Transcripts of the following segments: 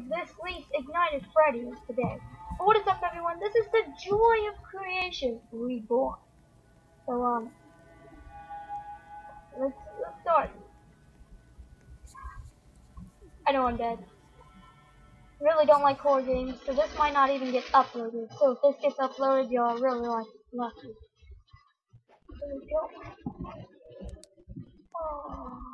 this least ignited Freddy today. What is up everyone? This is the Joy of Creation Reborn. So um let's let's start. I know I'm dead. Really don't like horror games, so this might not even get uploaded. So if this gets uploaded, you're really like lucky. There we go. Oh.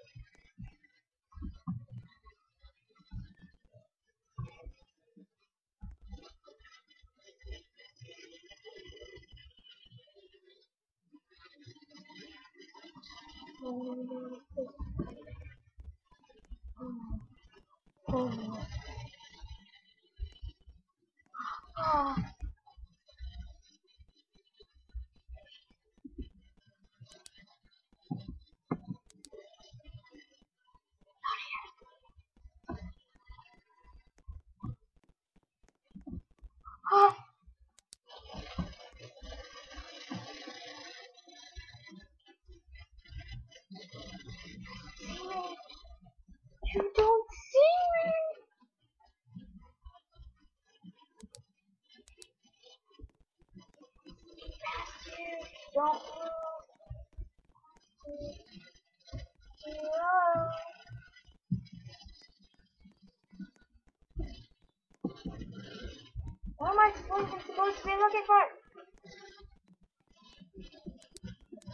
I'm supposed to be looking for.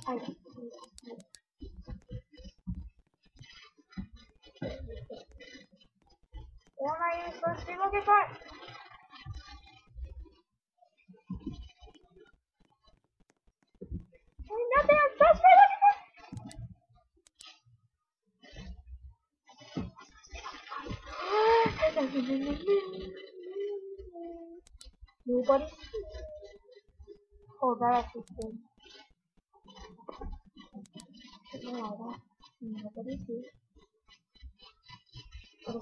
I Oh, is it? Oh.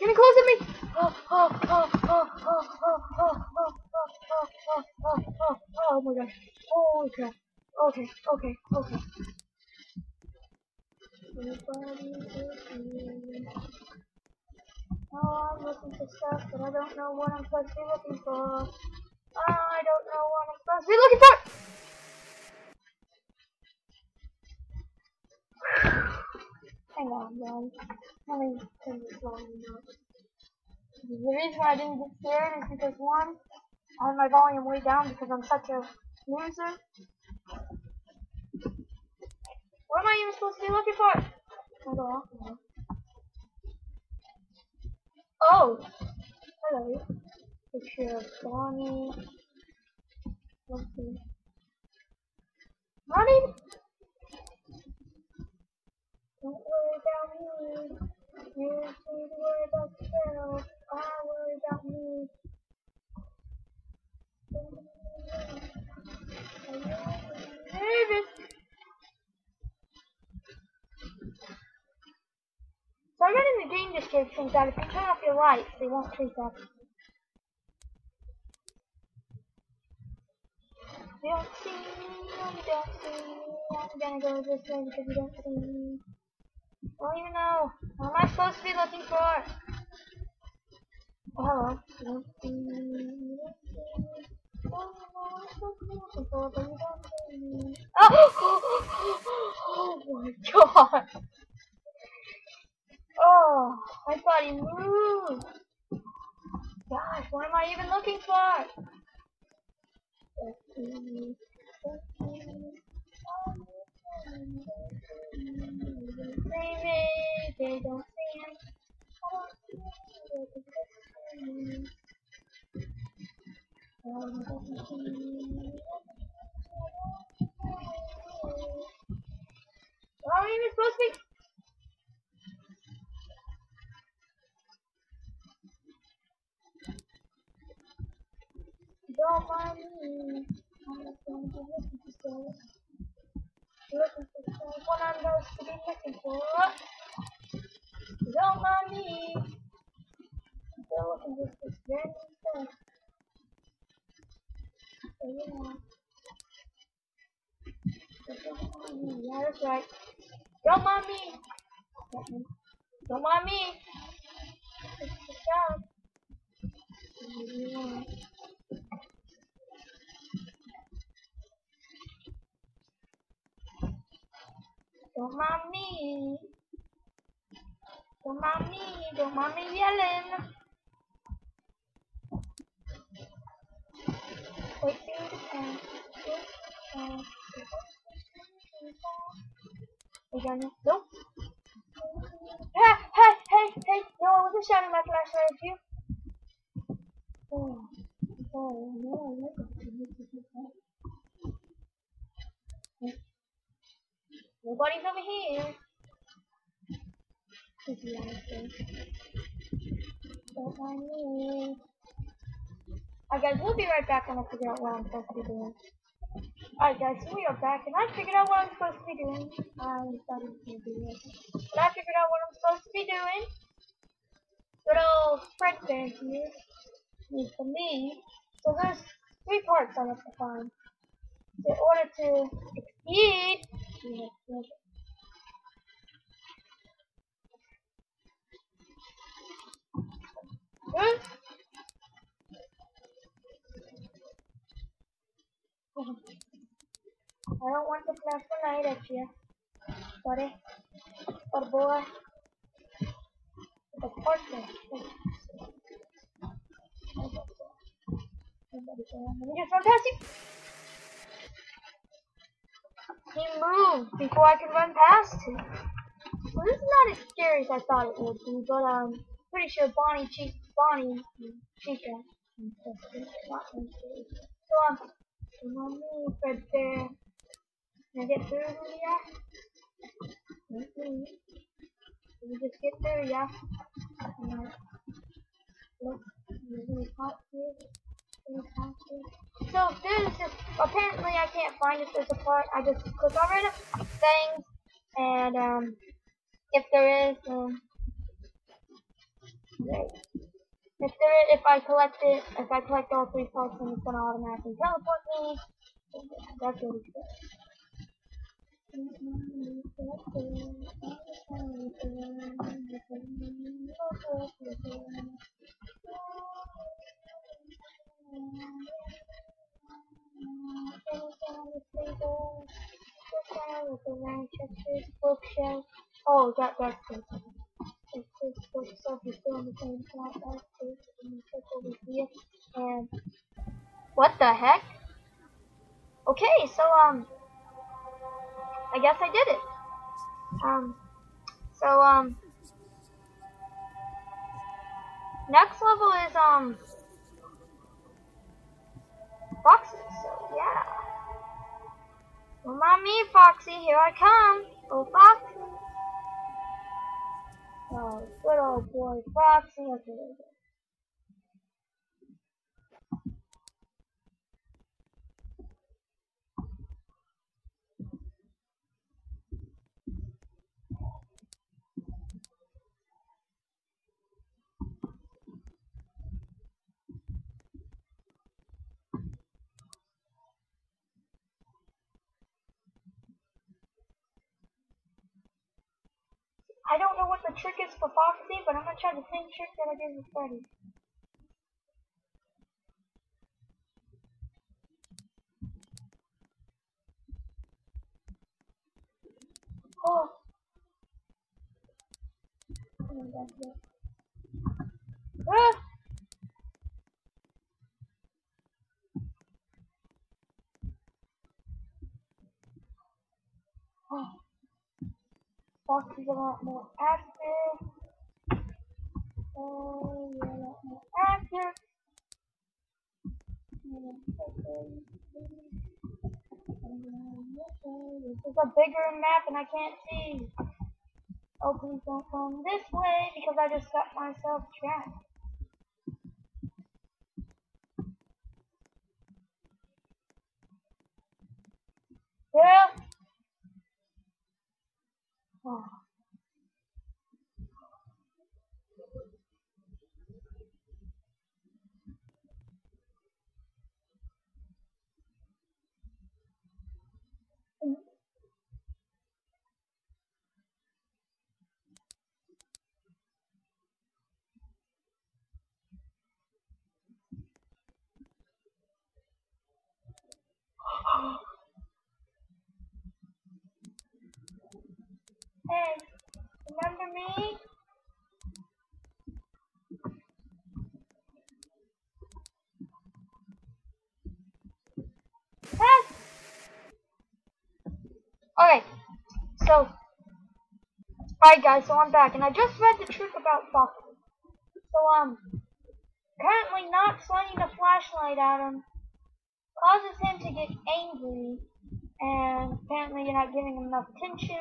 Getting close at me! Oh, oh, oh, oh, oh, oh, oh, oh, oh, oh, oh, oh, oh, oh my gosh. Holy crap. Okay, okay, okay. Oh, I'm looking for stuff, but I don't know what I'm supposed to be looking for. I don't know what I'm supposed to be looking for! Hang on, guys. Let me turn this volume up. The reason why I didn't get scared is because one, I had my volume way down because I'm such a loser. What am I even supposed to be looking for? Oh! Hello. Picture of Bonnie. Let's they won't creep up. You don't see me, you don't see me. I'm gonna go this way because you don't see me. I don't even know. What am I supposed to be looking for? Oh, hello. You don't see me. You don't see me. Oh, I don't know what I'm. Oh! oh my god! Oh, my body moved. Gosh, what am I even looking for? Maybe they don't see him. Are we even supposed to be? I'm not going to listen to stairs. Looking for someone I know to be looking for. Don't mind me. Still looking for this very thing. So yeah. Yeah, that's right. Don't mind me. Don't mind me. Yeah. Don't mind me. Don't mind me. Don't mind me yelling. Waiting. Hey, hey, hey, hey! No, I wasn't shining my flashlight at you. Oh, oh, no, I like it. Nobody's over here. Alright guys, we'll be right back when I figure out what I'm supposed to be doing. Alright guys, so we are back and I figured out what I'm supposed to be doing. Um, I thought it. But I figured out what I'm supposed to be doing. Good old Fred Bear here. Needs for me. So there's three parts I have to find. In order to succeed, Hmm? I don't want the light at you. Sorry. But boy. The me get fantastic. He moved before I could run past him. Well, this is not as scary as I thought it would be, but I'm um, pretty sure Bonnie, Chica, Bonnie, Chica, not scary. So um, come on me, Fred Bear. Can I get through here? Let me. Can we just get through, yeah? Alright. Look, really hot here. So there's just apparently I can't find if there's a part. I just click on random things and um if there is um right. If there if I collect it, if I collect all three parts, then it's gonna automatically teleport me. That's really good. bookshelf. Oh, that that's still on the same next level is um, Foxy. So yeah. Well, on me, Foxy. Here I come. Oh, Foxy. Oh, good old boy, Foxy. Okay, I don't know what the trick is for Foxy, but I'm gonna try the same trick that I did with Freddy. Oh. Oh. Ah! Oh. Fox is oh, a lot more active. Oh, a lot more active. This is a bigger map and I can't see. Oh, please don't come this way because I just got myself trapped. Hey, remember me? Yes! Okay, so, alright guys, so I'm back, and I just read the truth about Foxy. So, um, currently not shining a flashlight at him causes him to get angry, and apparently you're not giving him enough attention,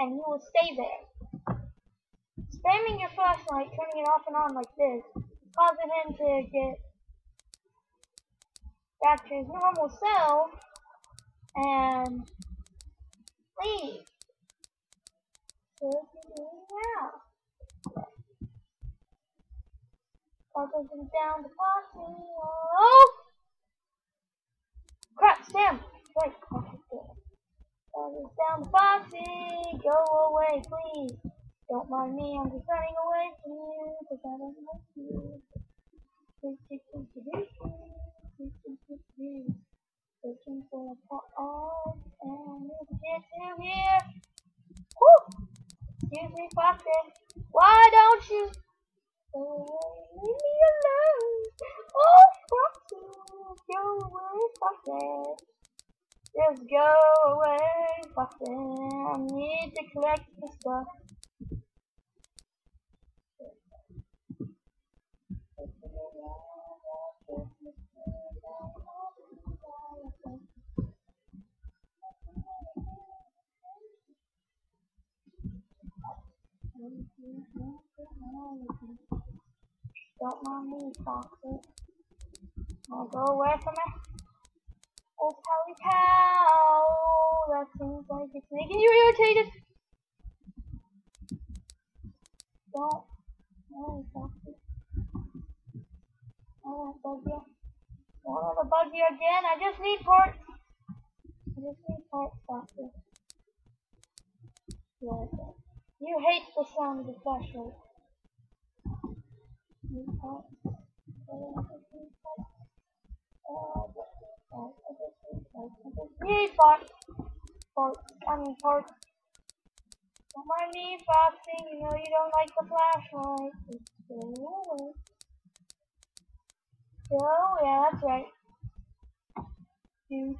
and he will stay there. Spamming your flashlight, turning it off and on like this, causes him to get back to his normal self, and leave. So what's he doing now? Follows him down the Foxy. Oh! Crap, Sam! Wait, okay, good. The Foxy. Go away, please. Don't mind me, I'm just running away from you, cause I don't like you. Searching for a pot of and get to here. Woo! Excuse me, Foxy. Why don't you go away? Leave me alone. Oh, Foxy, go away, Foxy. Just go away, Foxy. I need to collect the stuff. Don't mind me, Foxy. Now go away from me. Oh, Pally Pal! That seems like it's making you irritated. Don't. Oh, Foxy. I won't bug you. Don't ever bug you again. I just need parts. I just need parts, Foxy. Yeah, you hate the sound of the flashlight. Yay, fart. Fart. I mean, mind me, Foxy. You know you don't like the flashlight. Go away. Oh, yeah, that's right. You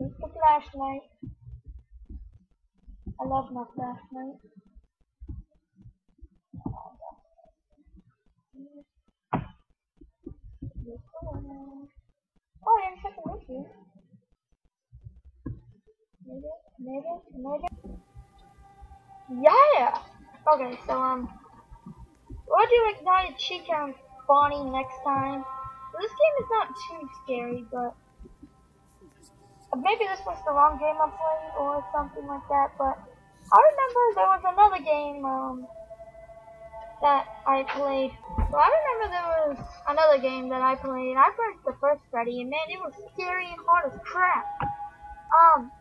take the flashlight. I love my flashlight. Oh, I'm second with you. Maybe, maybe, maybe. Yeah! Okay, so, um, we'll do Ignited Chica and Bonnie next time. This game is not too scary, but maybe this was the wrong game I played or something like that, but I remember there was another game, um, that I played. Well, I remember there was another game that I played. I played the first Freddy, and man, it was scary and hard as crap. Um,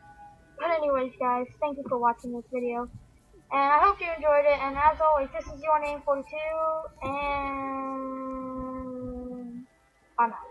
but anyways, guys, thank you for watching this video. And I hope you enjoyed it. And as always, this is Urname 42, and I'm out.